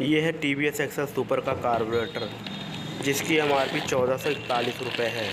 ये है T V S Excel Super का कार्बोरेटर जिसकी एम आर पी चौदह सौ इकतालीस रुपये है।